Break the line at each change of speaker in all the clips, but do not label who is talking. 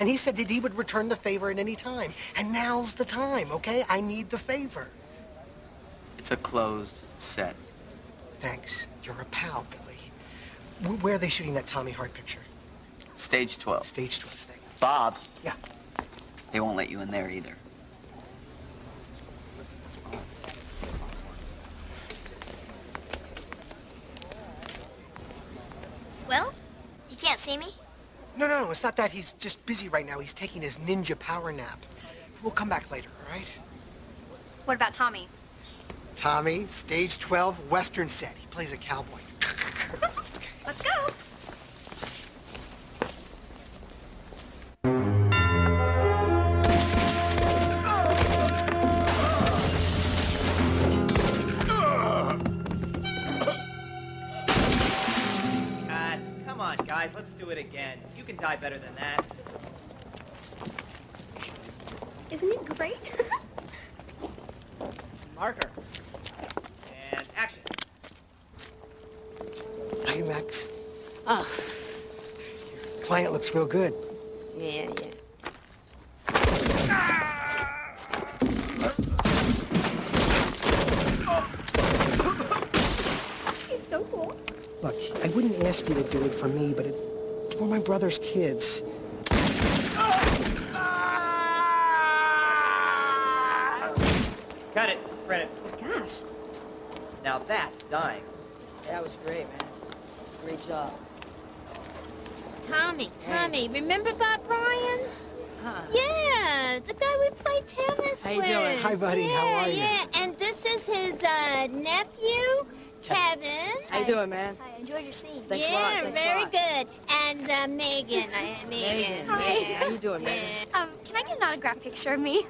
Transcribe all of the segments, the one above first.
And he said that he would return the favor at any time. And now's the time, okay? I need the favor.
It's a closed set.
Thanks. You're a pal, Billy. Where are they shooting that Tommy Hart picture?
Stage 12.
Stage 12, thanks.
Bob,
Yeah.
they won't let you in there either.
Well, You can't see me?
No, no, no, it's not that. He's just busy right now. He's taking his ninja power nap. We'll come back later, all right?
What about Tommy?
Tommy, stage 12, Western set. He plays a cowboy.
Guys. Let's do it again. You can die better than that.
Isn't it great?
Marker. And action.
Hi, Max.
Oh,
Client looks real good.
yeah, yeah. Ah!
He's so cool.
Look, I wouldn't ask you to do it for me, but it's for my brother's kids.
Cut it. Credit.
Gosh,
Now that's dying.
that was great, man. Great job.
Tommy, Tommy, remember Bob Bryan?
Huh.
Yeah, the guy we played tennis
How you
with.
doing?
Hi, buddy.
Yeah,
How are you?
Yeah, and this is his uh, nephew, Kevin.
How you doing, man?
I enjoyed your scene.
Thanks a
yeah,
lot, thanks a
very
lot.
good. And uh, Megan, I, Megan.
Megan,
yeah.
Megan, how you doing, Megan?
Um, can I get an autograph picture of me?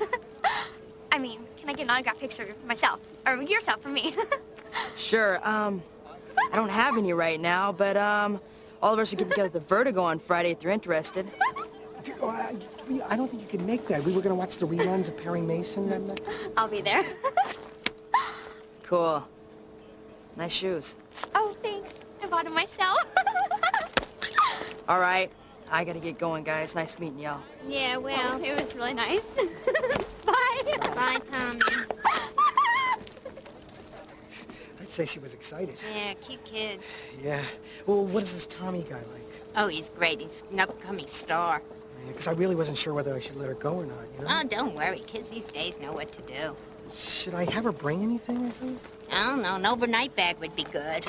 I mean, can I get an autograph picture of myself? Or yourself for me?
Sure, um, I don't have any right now, but, um, all of us are getting together at the Vertigo on Friday if you're interested.
Oh, I, I don't think you can make that. We were going to watch the reruns of Perry Mason that night.
I'll be there.
Cool. Nice shoes.
Oh, thanks. I bought it myself.
All right, I gotta get going, guys. Nice meeting y'all.
Yeah, well,
it was really nice. Bye.
bye, Tommy.
I'd say she was excited.
Yeah, cute kid.
Yeah. Well, what is this Tommy guy like?
Oh, he's great. He's an upcoming star.
Because I really wasn't sure whether I should let her go or not, you know?
Oh, don't worry. Kids these days know what to do.
Should I have her bring anything or something?
I don't know. An overnight bag would be good.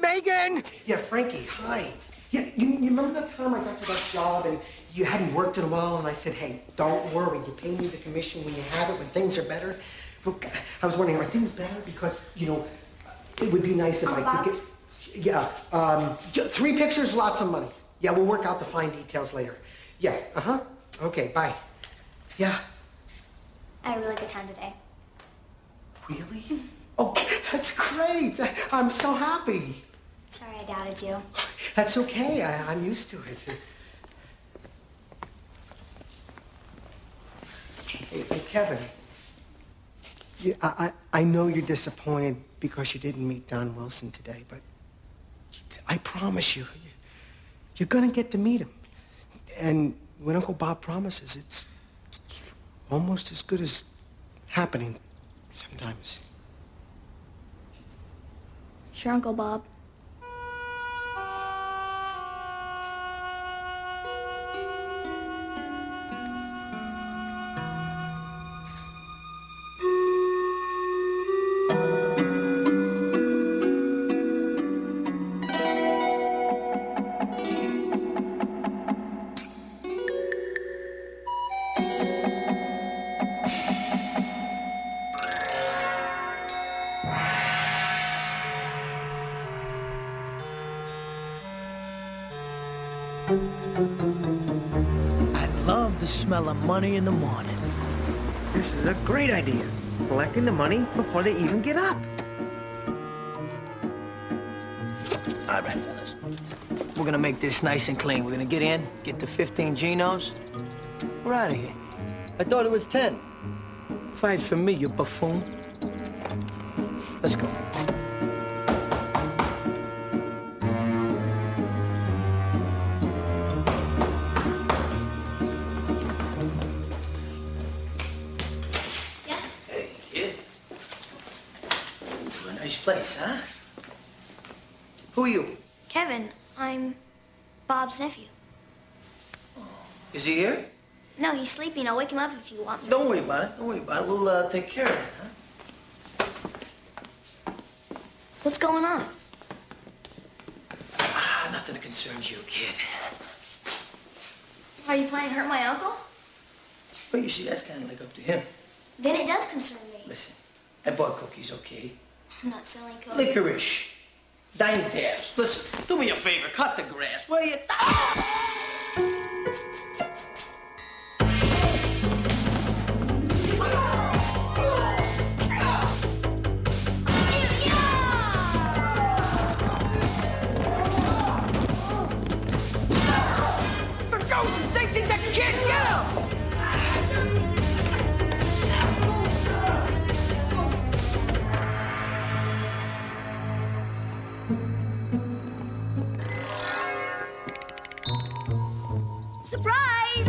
Megan! Yeah, Frankie, hi. Yeah, you, you remember that time I got you that job and you hadn't worked in a while and I said, hey, don't worry, you pay me the commission when you have it, when things are better. Look, I was wondering, are things better? Because, you know, it would be nice if I could get... Yeah, um, three pictures, lots of money. Yeah, we'll work out the fine details later. Yeah, uh-huh. Okay, bye. Yeah,
I had a really good time today.
Really? Oh, that's great. I'm so happy.
Sorry I doubted you.
That's okay. I, I'm used to it. Hey, hey, Kevin. You, I, I know you're disappointed because you didn't meet Don Wilson today, but I promise you, you're gonna get to meet him. And when Uncle Bob promises, it's almost as good as happening sometimes.
Sure, Uncle Bob.
Smell of money in the morning.
This is a great idea. Collecting the money before they even get up.
All right, fellas. We're gonna make this nice and clean. We're gonna get in, get the 15 Genos. We're out of here.
I thought it was 10.
Fight for me, you buffoon. Let's go. Place, huh? Who are you?
Kevin, I'm Bob's nephew.
Is he here?
No, he's sleeping. I'll wake him up if you want me.
Don't worry about it. Don't worry about it. We'll uh, take care of it, huh?
What's going on?
Ah, nothing that concerns you, kid.
Are you planning to hurt my uncle?
Well, you see, that's kind of like up to him.
Then it does concern me.
Listen, I bought cookies, okay?
I'm not selling cookies.
Licorice. Dime tabs. Listen, do me a favor. Cut the grass, will you?
For God's sakes, he's a kid!
Surprise!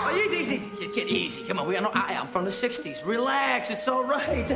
Oh, easy, easy, kid, easy. Come on, we, I know, I'm from the 60s. Relax, it's all right.